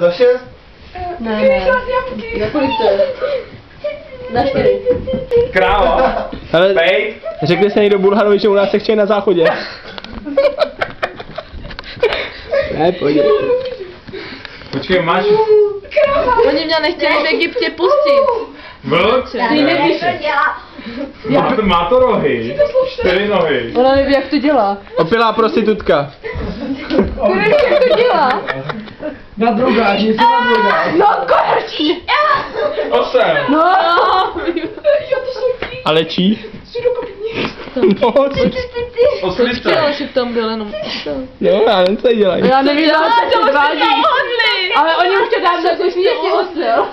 Za šest? Ne, ne. Na kolik to je? Na čtyři. Kráva. Ale Pej. řekli jste někdo Bulharovi, že u nás se chtějí na záchodě. ne, pojď. Počkej, máš Oni mě nechtěli v Egyptě pustit. vlk? Ty nevíš. Má to, má to rohy. Čtyři nohy. Ona neví, jak to dělá. Opilá prostitutka. Jak to dělá? Na drogách, něco na drogách. No konečně. Osm. No. Ale čí? No, Osmice. Počkej, že tam byl jenom. no, já nevím, co dělají. Já nevím, ale to předvádí. Ale oni už tě dávno jako ještě ostřel.